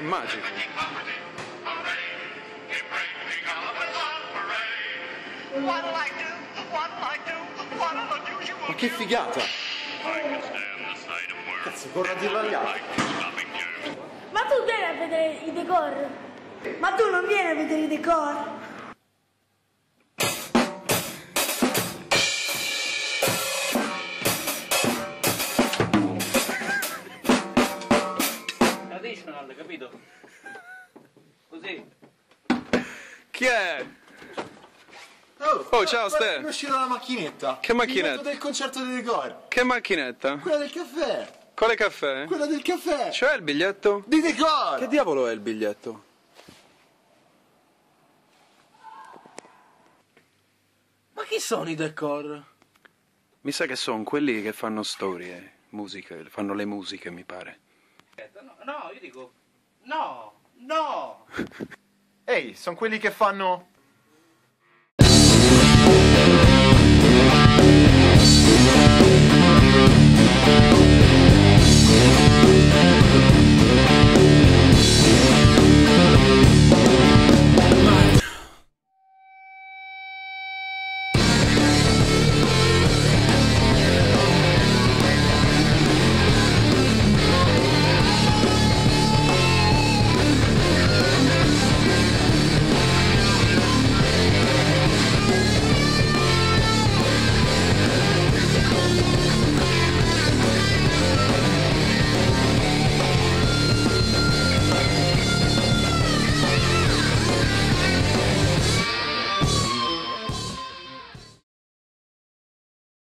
magico. Ma che figata! Cazzo, corro a dirlo agli altri. Ma tu vieni a vedere i decor? Ma tu non vieni a vedere i decor? Capito? Così. Chi è? Oh, Oh, ciao, guarda, Ste. È uscita la macchinetta. Che macchinetta? Del concerto di decor. Che macchinetta? Quella del caffè. Quale caffè? Quella del caffè. C'è il biglietto? Di decor. Che diavolo è il biglietto? Ma chi sono i decor? Mi sa che sono quelli che fanno storie, musiche, fanno le musiche, mi pare. No, no, io dico... No, no! Ehi, sono quelli che fanno